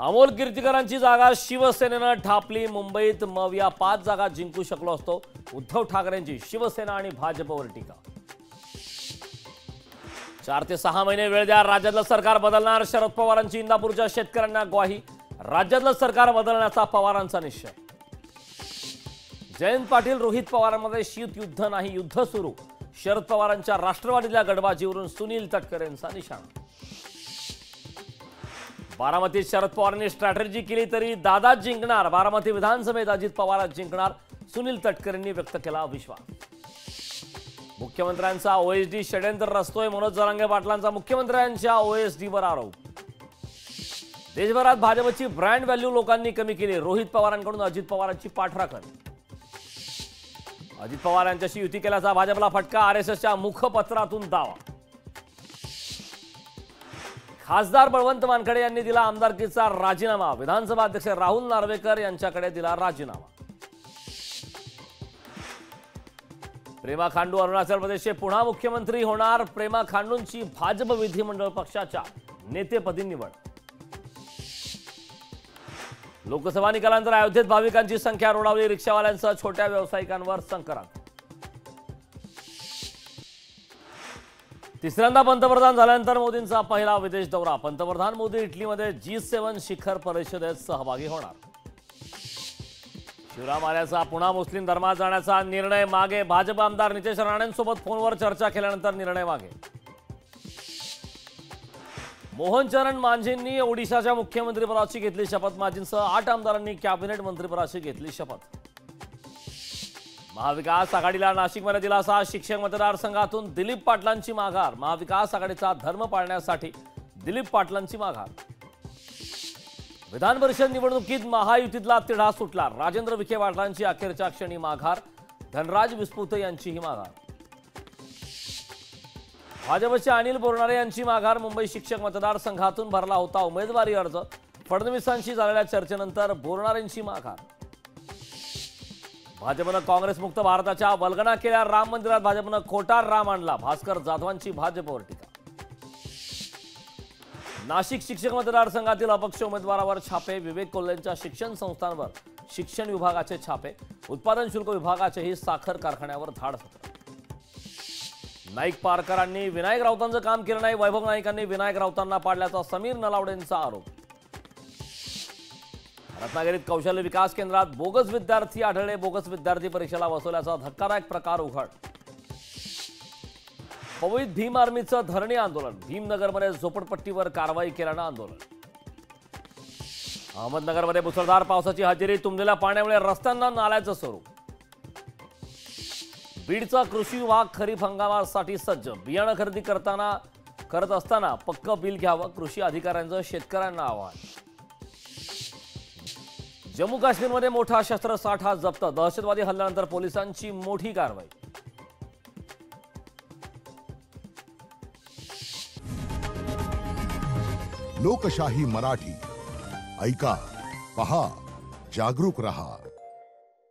अमोल कीर्तीकरांची जागा शिवसेनेनं ठापली. मुंबईत मविया पाच जागा जिंकू शकलो असतो. उद्धव ठाकरेंची शिवसेना आणि भाजपवर टीका. चार ते सहा महिने वेळ द्या. राज्यातलं सरकार बदलणार. शरद पवारांची इंदापूरच्या शेतकऱ्यांना ग्वाही. राज्यातलं सरकार बदलण्याचा पवारांचा निश्चय. जयंत पाटील रोहित पवारांमध्ये शीत युद्ध नाही. युद्ध सुरू. शरद पवारांच्या राष्ट्रवादीला गडबाजीवरून सुनील तटकरेंचा निशाणा. बारामतीत शरद पवारांनी स्ट्रॅटर्जी केली तरी दादा जिंकणार. बारामती विधानसभेत अजित पवार जिंकणार. सुनील तटकरेंनी व्यक्त केला विश्वास मुख्यमंत्र्यांचा ओएसडी षड्यंत्र रचतोय मनोज जरांगे पाटलांचा. मुख्यमंत्र्यांच्या ओएसडीवर आरोप. देशभरात भाजपची ब्रँड व्हॅल्यू लोकांनी कमी केली. रोहित पवारांकडून अजित पवारांची पाठराखण. अजित पवार यांच्याशी युती केल्याचा भाजपला फटका. आर एस एसच्या मुखपत्रातून दावा. खासदार बळवंत वानखडे यांनी दिला आमदारकीचा राजीनामा. विधानसभा अध्यक्ष राहुल नार्वेकर यांच्याकडे दिला राजीनामा. प्रेमा खांडू अरुणाचल प्रदेशचे पुन्हा मुख्यमंत्री होणार. प्रेमा खांडूंची भाजप विधिमंडळ पक्षाच्या नेतेपदी निवड. लोकसभा निकालानंतर अयोध्येत भाविकांची संख्या रोडावली रिक्षावाल्यांसह छोट्या व्यावसायिकांवर संक्रांत. तिसऱ्यांदा पंतप्रधान झाल्यानंतर मोदींचा पहिला विदेश दौरा. पंतप्रधान मोदी इटलीमध्ये जी सेवन शिखर परिषदेत सहभागी होणार. शिवराम आल्याचा पुन्हा मुस्लिम धर्मात जाण्याचा निर्णय मागे. भाजप आमदार नितेश राणेंसोबत फोनवर चर्चा केल्यानंतर निर्णय मागे. मोहनचरण मांझींनी ओडिशाच्या मुख्यमंत्रीपदाची घेतली शपथ. मांझींसह आठ आमदारांनी कॅबिनेट मंत्रिपदाची घेतली शपथ. महाविकास आघाडीला नाशिकमध्ये दिलासा. शिक्षक मतदारसंघातून दिलीप पाटलांची माघार. महाविकास आघाडीचा धर्म पाळण्यासाठी दिलीप पाटलांची माघार. विधान परिषद निवडणुकीत महायुतीतला तिढा सुटला. राजेंद्र विखे पाटलांची अखेरच्या क्षणी माघार. धनराज विस्पुते यांचीही माघार. भाजपचे अनिल बोरणारे यांची माघार मुंबई शिक्षक मतदारसंघातून भरला होता उमेदवारी अर्ज. फडणवीसांशी झालेल्या चर्चेनंतर बोरणारेंची माघार. भाजपनं काँग्रेसमुक्त भारताच्या वल्गना केल्या राम मंदिरात भाजपनं खोटा राम आणला. भास्कर जाधवांची भाजपवर टीका. नाशिक शिक्षक मतदारसंघातील अपक्ष उमेदवारावर छापे विवेक कोल्हेंच्या शिक्षण संस्थांवर शिक्षण विभागाचे छापे उत्पादन शुल्क विभागाचेही साखर कारखान्यावर धाड सत्र नाईक पारकरांनी विनायक राऊतांचं काम केलं नाही वैभव नाईकांनी विनायक राऊतांना पाडल्याचा समीर नलावडेंचा आरोप. रत्नागिरीत कौशल्य विकास केंद्रात बोगस विद्यार्थी आढळले. बोगस विद्यार्थी परीक्षेला बसवल्याचा धक्कादायक प्रकार उघड. पवईत भीम आर्मीचं धरणी आंदोलन. भीमनगरमध्ये झोपडपट्टीवर कारवाई केल्यानं आंदोलन. अहमदनगरमध्ये मुसळधार पावसाची हजेरी तुंबलेल्या पाण्यामुळे रस्त्यांना नाल्याचं स्वरूप. बीडचा कृषी विभाग खरीप हंगामासाठी सज्ज. बियाणं खरेदी करताना करत असताना पक्क बिल घ्यावं कृषी अधिकाऱ्यांचं शेतकऱ्यांना आवाहन. जम्मू काश्मीरमध्ये मोठा शस्त्रसाठा जप्त. दहशतवादी हल्ल्यानंतर पोलिसांची मोठी कारवाई. लोकशाही मराठी. ऐका पहा जागरूक रहा.